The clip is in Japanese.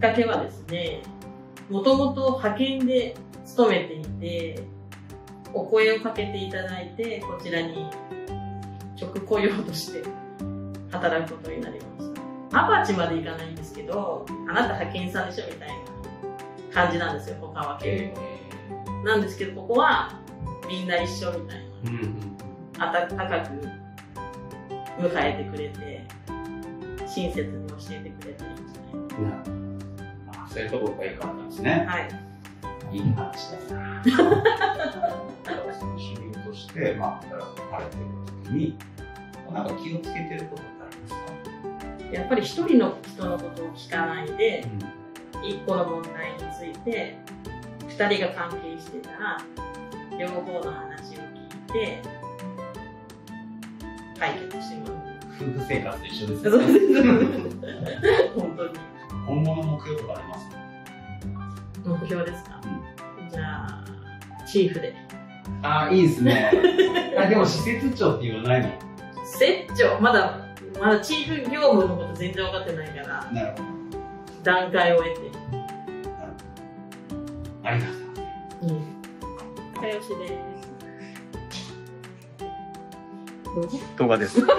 っかけはですね、もともと派遣で勤めていて、お声をかけていただいて、こちらに直雇用として 働くことになりました。アパチまで行かないんですけど、あなた派遣さんでしょみたいな感じなんですよ、他は結構。なんですけど、ここはみんな一緒みたいうんうんな。温かく迎えてくれて、親切に教えてくれてるんじゃないなるほどあそういうところが良かったんですね。はい。いい話だな。その主流として、まあ、働かれてる時に、なんか気をつけてることってありますか？やっぱり一人の人のことを聞かないで、一個の問題について、二人が関係してたら、両方の話を聞いて、解決してもらう。夫婦生活と一緒ですね。本当に。今後の目標とかあります？か目標ですか、じゃあ、チーフで。ああ、いいですね。あでも、施設長って言わないの設長、まだ、まだチーフ業務のこと全然分かってないから、なるほど。段階を得て。ありがとうございます。うん。仲良しです。動画です。